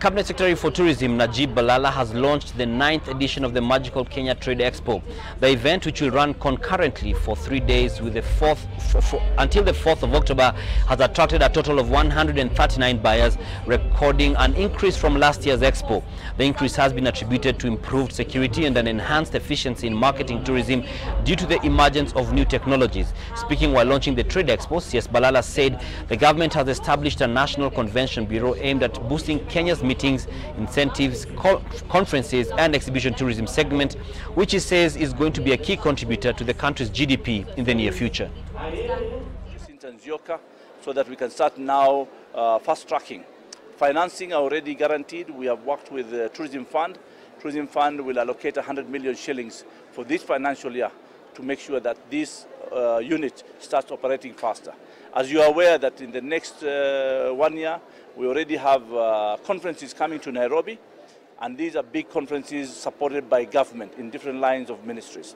Cabinet Secretary for Tourism Najib Balala has launched the ninth edition of the Magical Kenya Trade Expo. The event, which will run concurrently for three days with the fourth, for, for, until the 4th of October, has attracted a total of 139 buyers, recording an increase from last year's expo. The increase has been attributed to improved security and an enhanced efficiency in marketing tourism due to the emergence of new technologies. Speaking while launching the Trade Expo, CS Balala said the government has established a national convention bureau aimed at boosting Kenya's meetings, incentives, co conferences and exhibition tourism segment, which he says is going to be a key contributor to the country's GDP in the near future. so that we can start now uh, fast tracking. Financing already guaranteed. We have worked with the Tourism Fund. Tourism Fund will allocate 100 million shillings for this financial year to make sure that this uh, unit starts operating faster. As you are aware that in the next uh, one year, we already have uh, conferences coming to Nairobi, and these are big conferences supported by government in different lines of ministries.